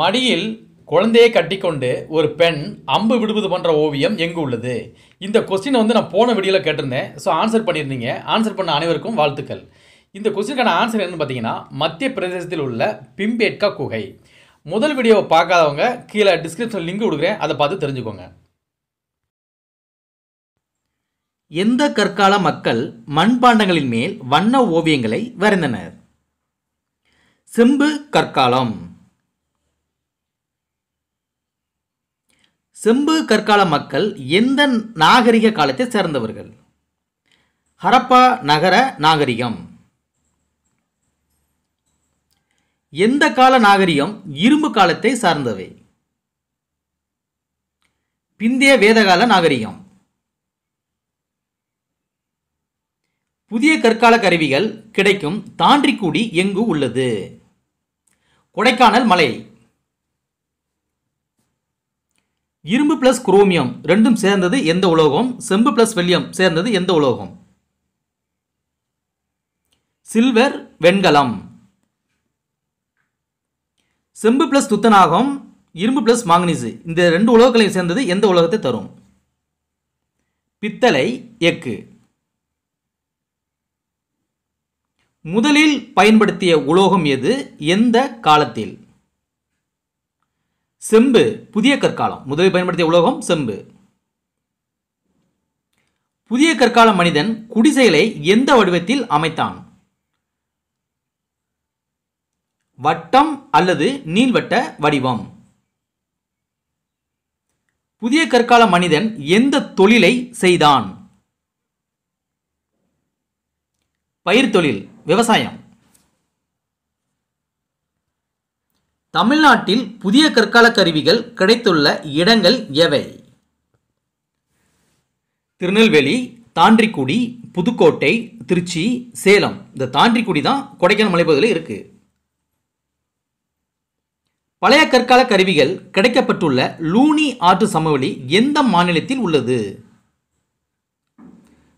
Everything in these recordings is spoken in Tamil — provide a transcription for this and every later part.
மடியில் குழந்தையை கட்டிக்கொண்டு ஒரு பெண் அம்பு விடுவது போன்ற ஓவியம் எங்கு உள்ளது? இந்த கொஸ்டினை வந்து நான் போன வீடியோவில் கேட்டிருந்தேன். ஸோ ஆன்சர் பண்ணியிருந்தீங்க. ஆன்சர் பண்ண அனைவருக்கும் வாழ்த்துக்கள். இந்த கொஸ்டினுக்கான ஆன்சர் என்னன்னு பார்த்தீங்கன்னா மத்திய பிரதேசத்தில் உள்ள பிம்பேட்கா குகை. முதல் வீடியோவை பார்க்காதவங்க கீழே டிஸ்கிரிப்ஷன் லிங்க் கொடுக்குறேன். அதை பார்த்து தெரிஞ்சுக்கோங்க. எந்த கற்கால மக்கள் மண்பாண்டங்களின் மேல் வண்ண ஓவியங்களை வரைந்தனர்? செம்பு கற்காலம். செம்பு கற்கால மக்கள் எந்த நாகரிக காலத்தை சேர்ந்தவர்கள்? ஹரப்பா நகர நாகரிகம். எந்த கால நாகரிகம் இரும்பு காலத்தை சார்ந்தவை? பிந்தைய வேதகால நாகரிகம். புதிய கற்கால கருவிகள் கிடைக்கும் தாண்டிக்குடி எங்கு உள்ளது? கொடைக்கானல் மலை. இரும்பு பிளஸ் குரோமியம் ரெண்டும் சேர்ந்தது எந்த உலோகம்? செம்பு பிளஸ் வெள்ளியம் சேர்ந்தது எந்த உலோகம்? சில்வர் வெண்கலம். செம்பு பிளஸ் துத்தநாகம் இரும்பு பிளஸ் மாங்கனீசு இந்த ரெண்டு உலோகங்களையும் சேர்ந்தது எந்த உலோகத்தை தரும்? பித்தளை எக்கு முதலில் பயன்படுத்திய உலோகம் எது? எந்த காலத்தில்? செம்பு புதிய கற்காலம். முதலில் பயன்படுத்திய உலோகம் செம்பு. புதிய கற்கால மனிதன் குடிசைகளை எந்த வடிவத்தில் அமைத்தான்? வட்டம் அல்லது நீள்வட்ட வடிவம். புதிய கற்கால மனிதன் எந்த தொழிலை செய்தான்? பயிர் தொழில் விவசாயம். தமிழ்நாட்டில் புதிய கற்கால கருவிகள் கிடைத்துள்ள இடங்கள் எவை? திருநெல்வேலி தாண்டிக்குடி புதுக்கோட்டை திருச்சி சேலம். இந்த தாண்டிக்குடி தான் கொடைக்கானல் மலைப்பகுதியில் இருக்கு. பழைய கற்கால கருவிகள் கிடைக்கப்பட்டுள்ள லூனி ஆற்று சமவெளி எந்த மாநிலத்தில் உள்ளது?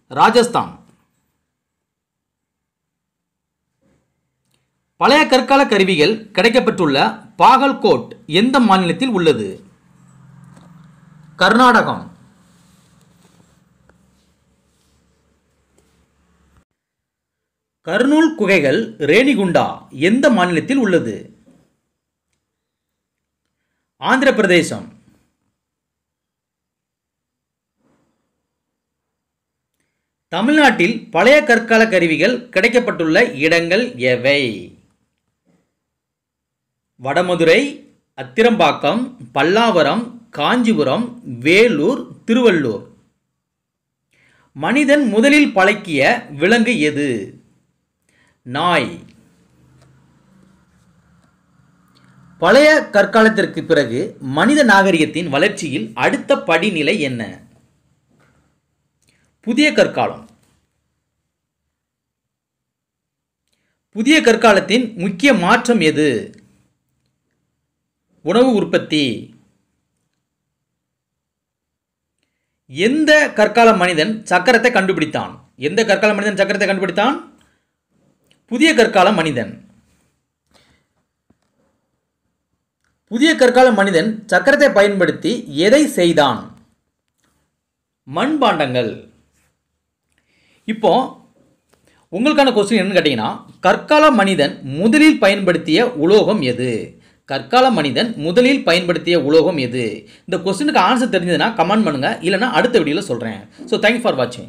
ராஜஸ்தான். பழைய கற்கால கருவிகள் கிடைக்கப்பட்டுள்ள பாகல்கோட் எந்த மாநிலத்தில் உள்ளது? கர்நாடகம். கர்னூல் குகைகள் ரேணிகுண்டா எந்த மாநிலத்தில் உள்ளது? ஆந்திர பிரதேசம் தமிழ்நாட்டில் பழைய கற்கால கருவிகள் கிடைக்கப்பட்டுள்ள இடங்கள் எவை? வடமதுரை அத்திரம்பாக்கம் பல்லாவரம் காஞ்சிபுரம் வேலூர் திருவள்ளூர். மனிதன் முதலில் பழக்கிய விலங்கு எது? நாய். பழைய கற்காலத்திற்கு பிறகு மனித நாகரிகத்தின் வளர்ச்சியில் அடுத்த படிநிலை என்ன? புதிய கற்காலம். புதிய கற்காலத்தின் முக்கிய மாற்றம் எது? உணவு உற்பத்தி. எந்த கற்கால மனிதன் சக்கரத்தை கண்டுபிடித்தான்? எந்த கற்கால மனிதன் சக்கரத்தை கண்டுபிடித்தான்? புதிய கற்கால மனிதன். புதிய கற்கால மனிதன் சக்கரத்தை பயன்படுத்தி எதை செய்தான்? மண்பாண்டங்கள் இப்போ உங்களுக்கான கொஸ்டின் என்னன்னு கேட்டிங்கன்னா கற்கால மனிதன் முதலில் பயன்படுத்திய உலோகம் எது? கற்கால மனிதன் முதலில் பயன்படுத்திய உலோகம் எது? இந்த கொஸ்டினுக்கு ஆன்சர் தெரிஞ்சதுன்னா கமெண்ட் பண்ணுங்கள் இல்லைன்னா அடுத்த வீடியோவில் சொல்கிறேன் ஸோ தேங்க்யூ ஃபார் வாட்சிங்